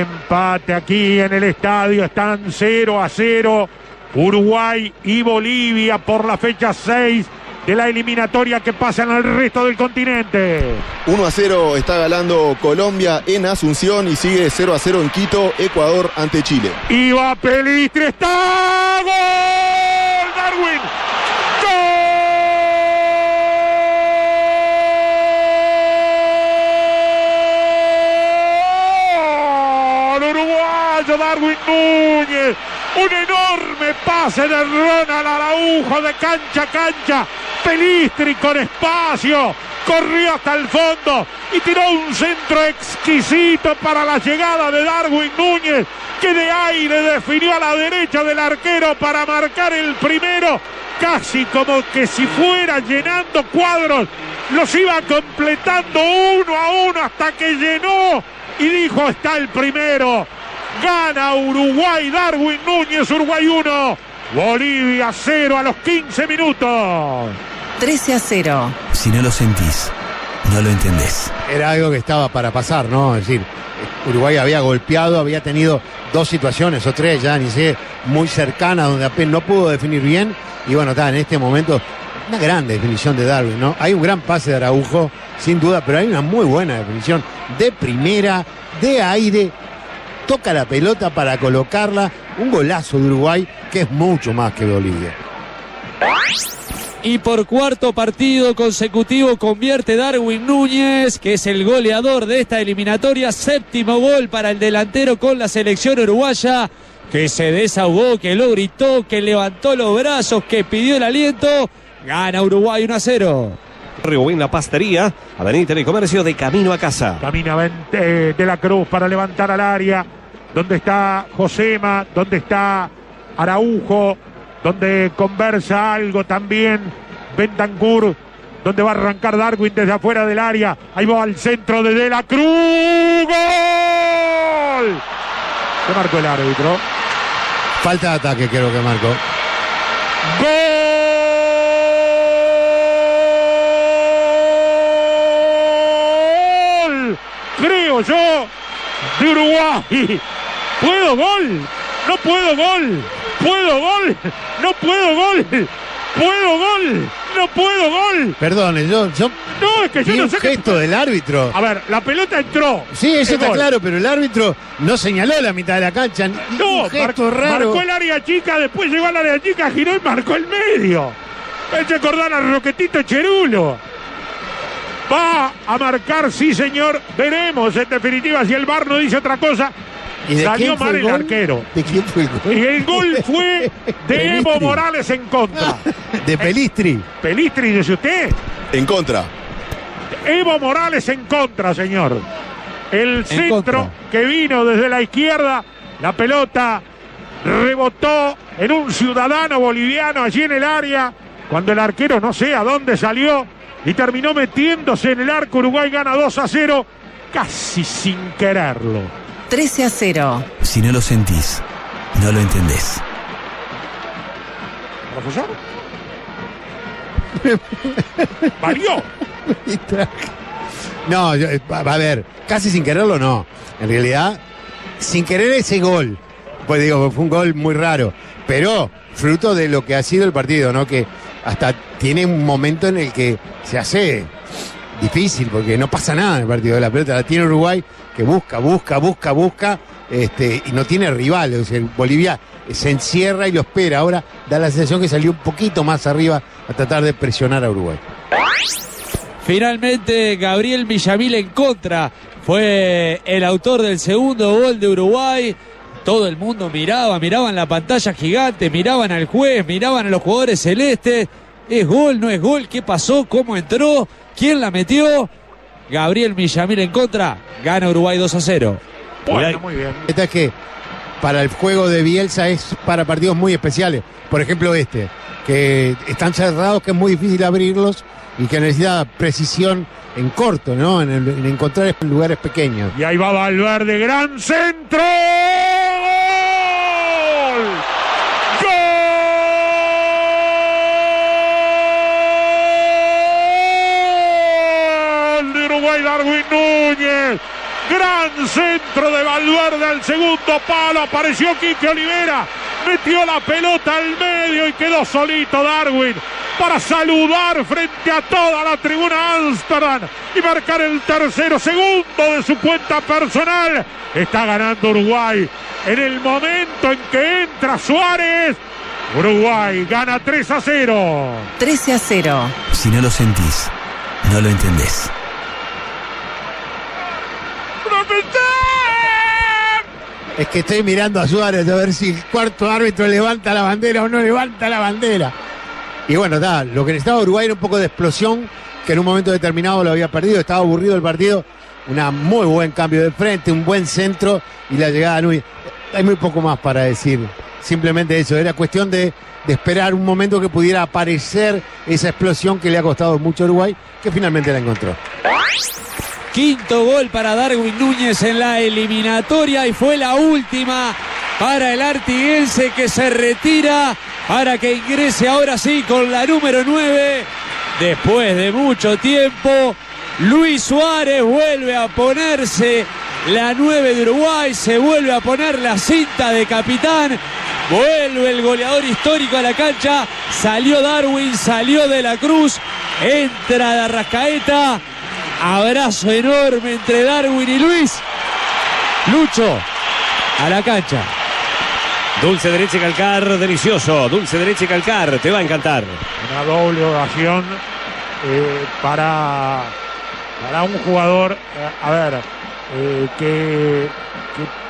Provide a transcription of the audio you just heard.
Empate aquí en el estadio, están 0 a 0 Uruguay y Bolivia por la fecha 6 de la eliminatoria que pasa en el resto del continente. 1 a 0 está ganando Colombia en Asunción y sigue 0 a 0 en Quito, Ecuador ante Chile. Y va Pelistri, está gol, Darwin. Darwin Núñez. Un enorme pase de Ronald Araujo de cancha a cancha. Pelistri con espacio. Corrió hasta el fondo y tiró un centro exquisito para la llegada de Darwin Núñez, que de aire definió a la derecha del arquero para marcar el primero, casi como que si fuera llenando cuadros. Los iba completando uno a uno hasta que llenó y dijo está el primero. Gana Uruguay, Darwin Núñez, Uruguay 1, Bolivia 0 a los 15 minutos. 13 a 0. Si no lo sentís, no lo entendés. Era algo que estaba para pasar, ¿no? Es decir, Uruguay había golpeado, había tenido dos situaciones o tres, ya ni sé, muy cercanas, donde apenas no pudo definir bien. Y bueno, está en este momento una gran definición de Darwin, ¿no? Hay un gran pase de Araujo, sin duda, pero hay una muy buena definición de primera, de aire. Toca la pelota para colocarla. Un golazo de Uruguay que es mucho más que Bolivia. Y por cuarto partido consecutivo convierte Darwin Núñez, que es el goleador de esta eliminatoria. Séptimo gol para el delantero con la selección uruguaya, que se desahogó, que lo gritó, que levantó los brazos, que pidió el aliento. Gana Uruguay 1 a 0. en la pastería, Avenida de Comercio de camino a casa. Camina eh, de la Cruz para levantar al área. Donde está Josema, donde está Araujo, donde conversa algo también Bentancur, donde va a arrancar Darwin desde afuera del área. Ahí va al centro de De la Cruz. ¡Gol! ¿Qué marcó el árbitro? Falta de ataque, creo que marcó. ¡Gol! Creo yo, de Uruguay. ¿Puedo gol? No puedo gol. ¿Puedo gol? No puedo gol. ¿Puedo gol? No puedo gol. Perdone, yo, yo no, es que yo no un sé gesto del árbitro. A ver, la pelota entró. Sí, eso Es está gol. claro, pero el árbitro no señaló la mitad de la cancha. No, un gesto mar- raro. marcó el área chica, después llegó al área chica, giró y marcó el medio. Eche acordar al Roquetito Cherulo. Va a marcar, sí señor. Veremos en definitiva si el VAR no dice otra cosa. ¿Y de Salió quién fue mal el gol? arquero. ¿De quién fue el gol? Y el gol fue de Evo. Morales en contra. De Pelistri. Pelistri, dice usted. En contra. Evo Morales en contra, señor. El centro contra. que vino desde la izquierda, la pelota rebotó en un ciudadano boliviano allí en el área, cuando el arquero no sé a dónde salió y terminó metiéndose en el arco. Uruguay gana 2 a 0, casi sin quererlo. 13 a 0. Si no lo sentís, no lo entendés. ¿Profesor? ¿Valió? No, yo- eh, va a ver, casi sin quererlo no. En realidad, sin querer ese gol. Pues digo, fue un gol muy raro. Pero fruto de lo que ha sido el partido, ¿no? Que hasta tiene un momento en el que se hace difícil, porque no pasa nada en el partido. La pelota la tiene Uruguay, que busca, busca, busca, busca, este, y no tiene rival. Bolivia se encierra y lo espera. Ahora da la sensación que salió un poquito más arriba a tratar de presionar a Uruguay. Finalmente, Gabriel Villamil en contra. Fue el autor del segundo gol de Uruguay. Todo el mundo miraba, miraban la pantalla gigante, miraban al juez, miraban a los jugadores celestes. ¿Es gol? ¿No es gol? ¿Qué pasó? ¿Cómo entró? ¿Quién la metió? Gabriel Villamil en contra. Gana Uruguay 2 a 0. Bueno, muy bien. Esta es que para el juego de Bielsa es para partidos muy especiales. Por ejemplo, este, que están cerrados, que es muy difícil abrirlos y que necesita precisión en corto, ¿no? En, el- en encontrar lugares pequeños. Y ahí va Valverde, gran centro. Uruguay, Darwin Núñez. Gran centro de Valverde al segundo palo. Apareció Quique Olivera. Metió la pelota al medio y quedó solito Darwin para saludar frente a toda la tribuna Amsterdam y marcar el tercero segundo de su cuenta personal. Está ganando Uruguay. En el momento en que entra Suárez, Uruguay gana 3 a 0. 13 a 0. Si no lo sentís, no lo entendés. Es que estoy mirando a Suárez a ver si el cuarto árbitro levanta la bandera o no levanta la bandera. Y bueno, está, lo que necesitaba Uruguay era un poco de explosión, que en un momento determinado lo había perdido, estaba aburrido el partido. Una muy buen cambio de frente, un buen centro y la llegada de Núñez. Hay muy poco más para decir. Simplemente eso, era cuestión de, de esperar un momento que pudiera aparecer esa explosión que le ha costado mucho a Uruguay, que finalmente la encontró. Quinto gol para Darwin Núñez en la eliminatoria y fue la última para el artiguense que se retira para que ingrese ahora sí con la número 9. Después de mucho tiempo, Luis Suárez vuelve a ponerse la 9 de Uruguay, se vuelve a poner la cinta de capitán. Vuelve el goleador histórico a la cancha. Salió Darwin, salió de la Cruz. Entra de Arrascaeta. Abrazo enorme entre Darwin y Luis. Lucho a la cancha. Dulce derecha y calcar, delicioso. Dulce derecha y calcar, te va a encantar. Una doble ovación eh, para, para un jugador, eh, a ver, eh, que, que